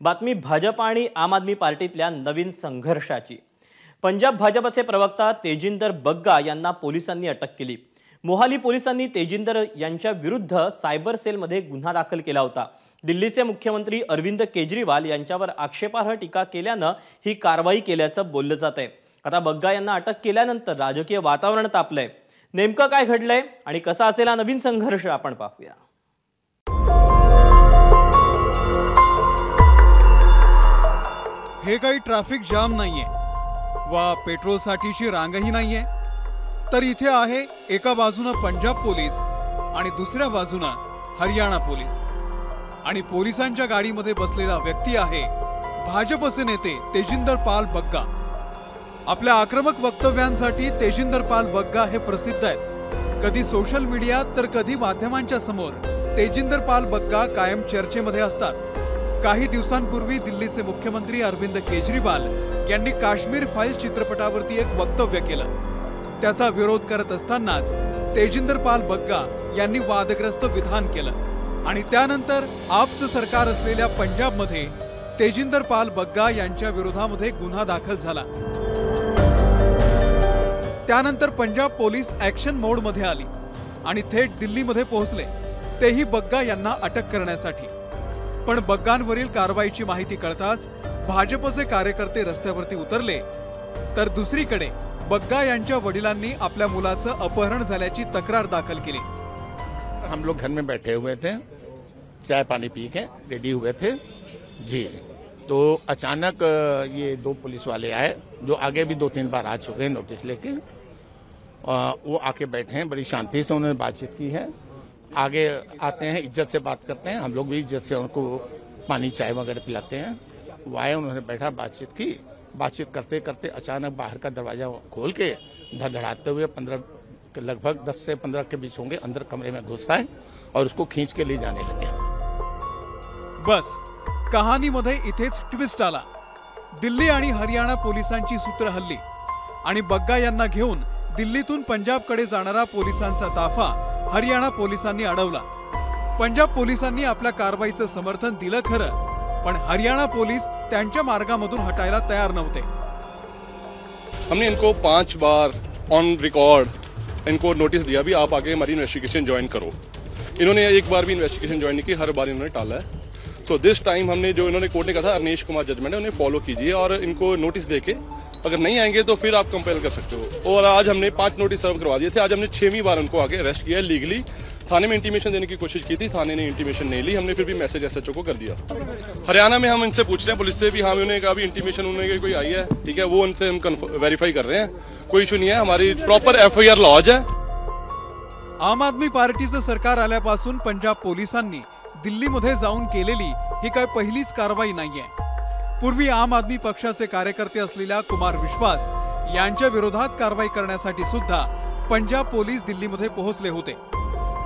बातमी भाजप आणि आम आदमी पार्टीतल्या नवीन संघर्षाची. पंजाब भाजपचे प्रवक्ता तेजिंदर बग्गा यांना पोलिसांनी अटक केली. मोहाली पोलिसांनी तेजिंदर यांच्या विरुद्ध सायबर सेलमध्ये गुन्हा दाखल केला होता. दिल्लीचे मुख्यमंत्री अरविंद केजरीवाल यांच्यावर आक्षेपार्ह टीका केल्यानं ही कारवाई केल्याचं बोललं जात आहे आता बग्गा यांना अटक केल्यानंतर राजकीय वातावरण तापलंय. नेमकं काय घडलंय आणि कसा असेल हा नवीन संघर्ष आपण पाहूया. हे काही ट्रॅफिक जाम नाहीये. वा पेट्रोलसाठीची रांगही नाहीये. तर इथे आहे एका बाजूनं पंजाब पोलीस आणि दुसऱ्या बाजूनं हरियाणा पोलीस. आणि पोलिसांच्या गाडीमध्ये बसलेला व्यक्ती आहे भाजपचे नेते तेजिंदर पाल बग्गा. आपल्या आक्रमक वक्तव्यांसाठी तेजिंदर पाल बग्गा हे प्रसिद्ध आहेत. कधी सोशल मीडियात तर कधी माध्यमांच्या समोर तेजिंदर पाल बग्गा कायम चर्चेमध्ये असतात. काही दिवसांपूर्वी दिल्लीचे मुख्यमंत्री अरविंद केजरीवाल यांनी काश्मीर फाईल चित्रपटावरती एक वक्तव्य केलं. त्याचा विरोध करत असतानाच तेजिंदर पाल बग्गा यांनी वादग्रस्त विधान केलं. आणि त्यानंतर आपचं सरकार असलेल्या पंजाबमध्ये तेजिंदर पाल बग्गा यांच्या विरोधामध्ये गुन्हा दाखल झाला. त्यानंतर पंजाब पोलीस ऍक्शन मोडमध्ये आली आणि थेट दिल्लीमध्ये पोहोचले. तेही बग्गा यांना अटक करण्यासाठी. पण बग्गांवरील कारवाईची माहिती कळताच भाजपचे कार्यकर्ते रस्त्यावरती उतरले. तर दुसरीकडे बग्गा यांच्या वडिलांनी आपल्या मुलाचं अपहरण झाल्याची तक्रार दाखल केली. हम लोग घर में बैठे हुए थे चाय पानी पी के रेडी हुए थे जी। तो अचानक ये दो पुलिस वाले आए जो आगे भी दो तीन बार आ चुके हैं नोटिस लेके। वो आके बैठे हैं बड़ी शांति से उन्होंने बातचीत की है। आगे आते हैं, इज़्ज़त से बात करते हैं। हम लोग भी इज़्ज़त से उनको पानी, चाय वगैरह पिलाते हैं। वो आए उन्होंने बैठा बातचीत की। बातचीत करते करते अचानक बाहर का दरवाज़ा खोल के धड़धड़ाते हुए पंद्रह लगभग दस से पंद्रह के बीच होंगे, अंदर कमरे में घुसता है और उसको खींच के ले जाने लगे। बस कहानी कहाणीमध्ये इथेच ट्विस्ट आला. दिल्ली आणि हरियाणा पोलिसांची सूत्र हल्ली आणि बग्गा यांना घेऊन दिल्लीतून पंजाबकडे जाणारा पोलिसांचा ताफा हरियाणा पोलिसांनी अडवला. पंजाब पोलिसांनी आपल्या कारवाईचं समर्थन दिलं खरं पण हरियाणा पोलीस त्यांच्या मार्गामधून हटायला तयार नव्हते. हमने इनको पांच बार ऑन रिकॉर्ड इनको नोटिस दिया. भी आप आगे हमारी इन्वेस्टिगेशन ज्वाइन करो. इन्होंने एक बार भी इन्वेस्टिगेशन ज्वाइन नहीं की हर बार इन्होंने टाला है। सो दिस टाइम हमने जो इन्होंने कोर्ट ने कहा था अरनेश कुमार जजमेंट है उन्हें फॉलो कीजिए और इनको नोटिस देके अगर नहीं आएँगे तो फिर आप कंपेल कर सकते हो। और आज हमने पाँच नोटिस सर्व करवा दिए थे। आज हमने छहवीं बार उनको आगे अरेस्ट किया है लीगली थाने में इंटीमेशन देने की कोशिश की थी, थाने ने इंटीमेशन नहीं ली। हमने फिर भी मैसेज एसएचओ को कर दिया। हरियाणा में हम इनसे पूछ रहे हैं, पुलिस से भी हाँ उन्होंने कहा इंटीमेशन उन्होंने कोई आई है, ठीक है, वो उनसे हम वेरीफाई कर रहे हैं। कोई इशू नहीं है, हमारी प्रॉपर एफआईआर लॉज है। आम आदमी पार्टीचं सरकार आल्यापासून पंजाब पोलिसांनी दिल्लीमध्ये जाऊन केलेली ही काय पहिलीच कारवाई नाहीये. पूर्वी आम आदमी पक्षाचे कार्यकर्ते असलेल्या कुमार विश्वास यांच्या विरोधात कारवाई करण्यासाठी सुद्धा पंजाब पोलीस दिल्लीमध्ये पोहोचले होते.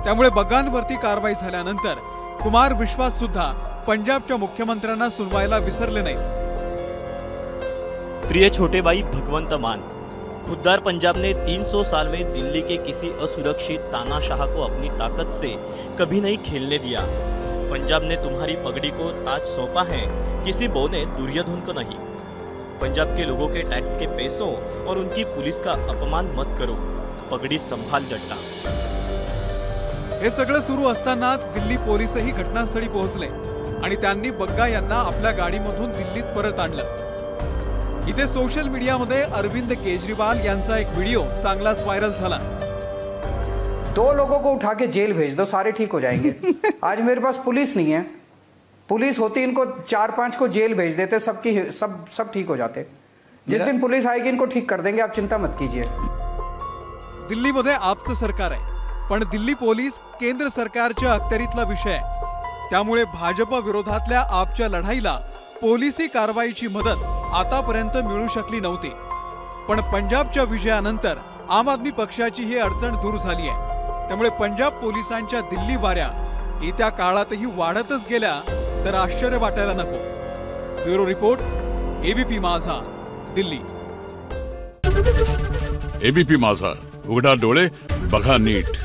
त्यामुळे बग्गांवरती कारवाई झाल्यानंतर कुमार विश्वास सुद्धा पंजाबच्या मुख्यमंत्र्यांना सुनवायला विसरले नाही. प्रिय छोटे भाई भगवंत मान खुद्दार पंजाब ने 300 साल में दिल्ली के किसी असुरक्षित तानाशाह को अपनी ताकत से कभी नहीं खेलने दिया. पंजाब ने तुम्हारी पगड़ी को ताज सौंपा है किसी बो ने दुर्योधन को नहीं। पंजाब के लोगों के टैक्स के पैसों और उनकी पुलिस का अपमान मत करो पगड़ी संभाल जट्टा। हे सगळं सुरू असतानाच दिल्ली पोलीसही घटनास्थळी पोहोचले आणि त्यांनी बग्गा यांना आपल्या गाडीमधून दिल्लीत परत आणलं. इथे सोशल मीडियामध्ये अरविंद केजरीवाल यांचा एक व्हिडिओ चांगलाच व्हायरल झाला. दो लोगों को उठा के जेल भेज दो सारे ठीक हो जाएँगे। आज मेरे पास पुलिस नहीं है। पुलिस होती इनको चार पाँच को जेल भेज देते सबकी सब सब ठीक हो जाते। जिस दिन पुलिस आएगी इनको ठीक कर देंगे आप चिंता मत कीजिए। दिल्लीमध्ये आपचं सरकार आहे पण दिल्ली पोलीस केंद्र सरकारच्या अखत्यारीतला विषय आहे. त्यामुळे भाजप विरोधातल्या आपच्या लढाईला पोलिसी कारवाईची मदत आतापर्यंत मिळू शकली नव्हती. पण पंजाबच्या विजयानंतर आम आदमी पक्षाची ही अडचण दूर झाली आहे. त्यामुळे पंजाब पोलिसांच्या दिल्ली वाऱ्या येत्या काळातही वाढतच गेल्या तर आश्चर्य वाटायला नको. ब्युरो रिपोर्ट एबीपी माझा दिल्ली. एबीपी माझा उघडा डोळे बघा नीट.